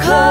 close